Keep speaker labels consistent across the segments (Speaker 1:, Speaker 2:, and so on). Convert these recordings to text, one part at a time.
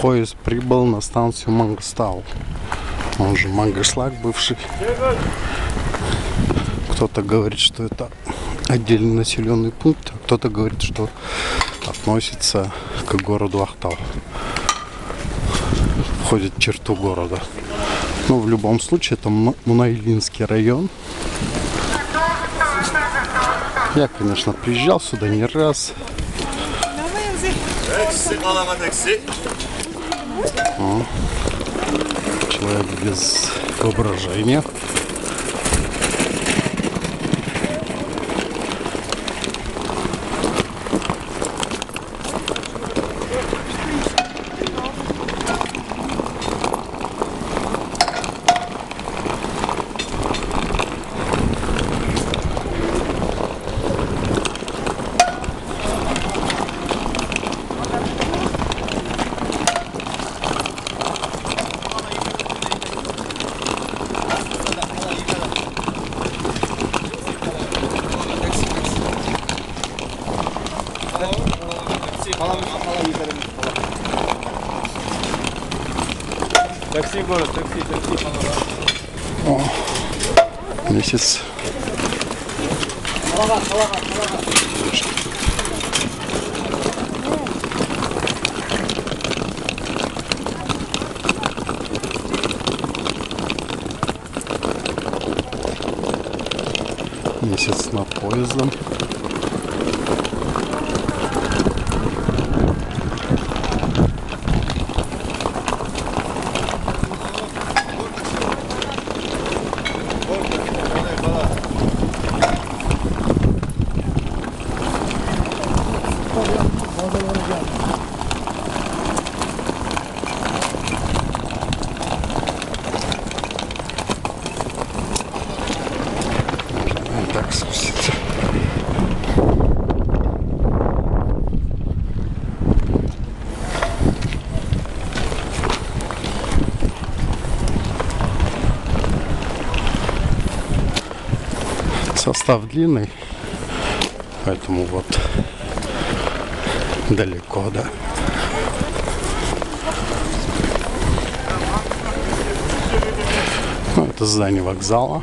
Speaker 1: Поезд прибыл на станцию Мангостау. Он же Мангышлак бывший. Кто-то говорит, что это отдельный населенный пункт, а кто-то говорит, что относится к городу Ахтау. Входит в черту города. Ну, в любом случае, это М- Мунаилинский район. Я, конечно, приезжал сюда не раз.
Speaker 2: Eksi kalamat eksi.
Speaker 1: Человек без воображения.
Speaker 2: Такси город, такси, такси.
Speaker 1: Месяц. Месяц над поездом. Вот так спуститься. Состав длинный, поэтому вот далеко, да. Ну, это здание вокзала.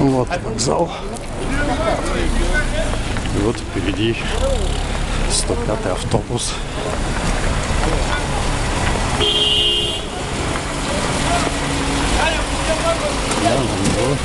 Speaker 1: Вот вокзал. И вот впереди 105 автобус. Да, на него.